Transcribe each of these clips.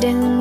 đừng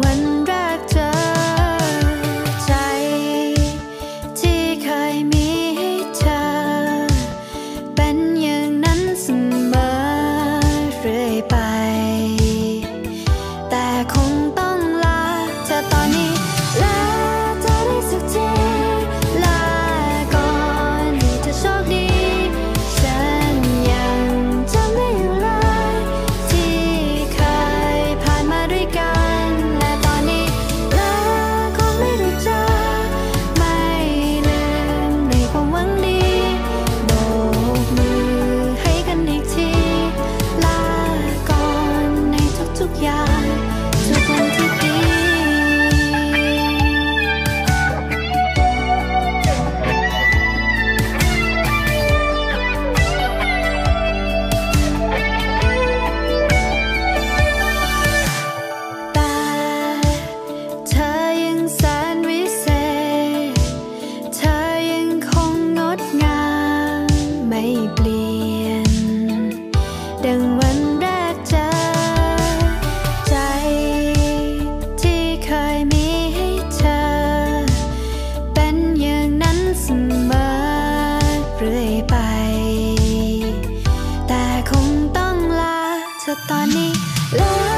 ดังวันแรกเจอใจที่เคยมีให้เธอ เป็นอย่างนั้นเสมอเรื่อยไป แต่คงต้องลาเธอตอนนี้แล้ว